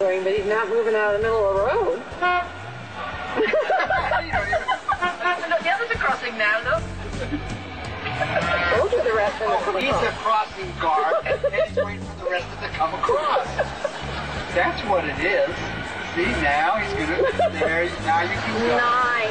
But he's not moving out of the middle of the road. The others are crossing now, look. Those are the rest of Oh, he's a crossing guard, and he's waiting for the rest of them to come across. That's what it is. See, now he's gonna, there, now you can go. Nice.